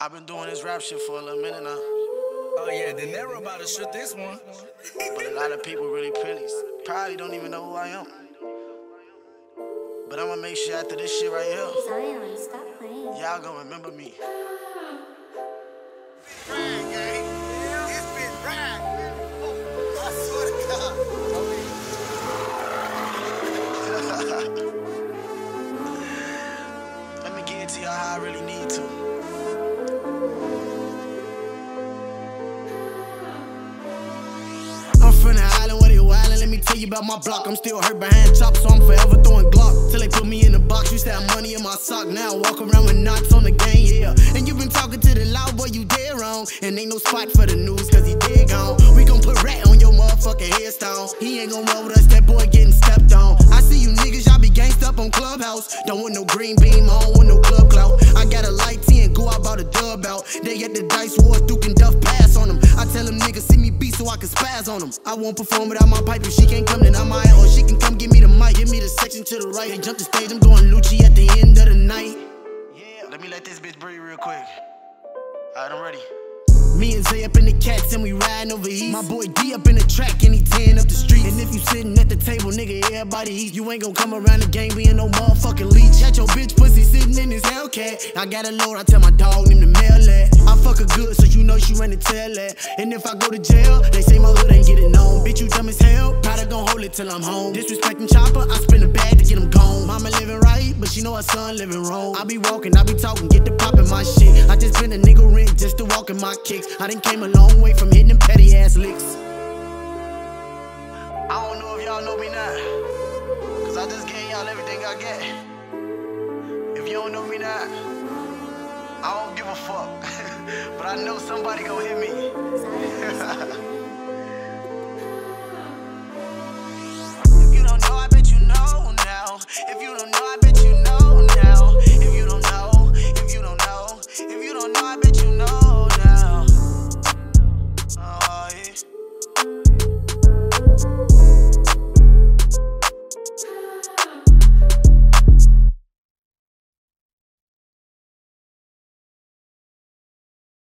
I've been doing this rap shit for a little minute now. Oh yeah, Dinero about to shoot this one. But a lot of people really pretty, probably don't even know who I am. But I'ma make sure after this shit right here, Zion, stop playing. y'all gonna remember me. It's been frag, man. Let me get it to y'all how I really need to. About my block. I'm still hurt behind chops, so I'm forever throwing Glock. Till they put me in the box, to have money in my sock. Now I walk around with knots on the gang, yeah. And you been talking to the loud boy, you dead wrong. And ain't no spot for the news, cause he dead gone. We gon' put rat on your motherfucking headstone. He ain't gon' roll with us, that boy getting stepped Clubhouse. Don't want no green beam, I don't want no club clout. I got a light T and go out about a dub out. They get the dice war, Duke and Duff pass on them. I tell them niggas, see me beat so I can spaz on them. I won't perform without my pipe. If she can't come, then I might. Or she can come give me the mic. Give me the section to the right. They jump the stage, I'm going Lucci at the end of the night. Yeah, let me let this bitch breathe real quick. Alright, I'm ready. Me and Zay up in the cats and we riding over east. My boy D up in the track and he tearing up the street. And if you sitting at the table, nigga, everybody eat. You ain't gon' come around the gang being no motherfucking leech. Got your bitch pussy sitting in his Hellcat. I got a load, I tell my dog name to mail that. I fuck her good, so you know she run the tail that. And if I go to jail, they say my hood ain't get it known. Bitch, you dumb as hell, probably gon' hold it till I'm home. Disrespecting chopper, I spin her son living wrong. I be walking, I be talking, get the poppin' my shit. I just been a nigga rent just to walk in my kicks. I done came a long way from hitting them petty ass licks. I don't know if y'all know me now, cause I just gave y'all everything I get. If you don't know me now, I don't give a fuck. but I know somebody gonna hit me.